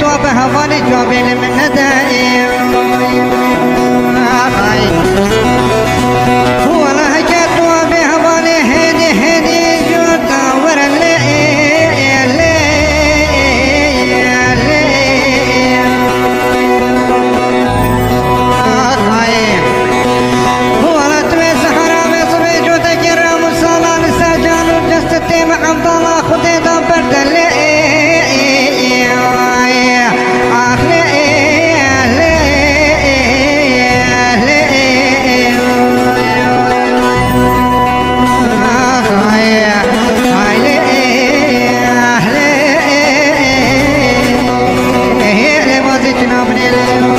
تو به حوال جابل من ندائم it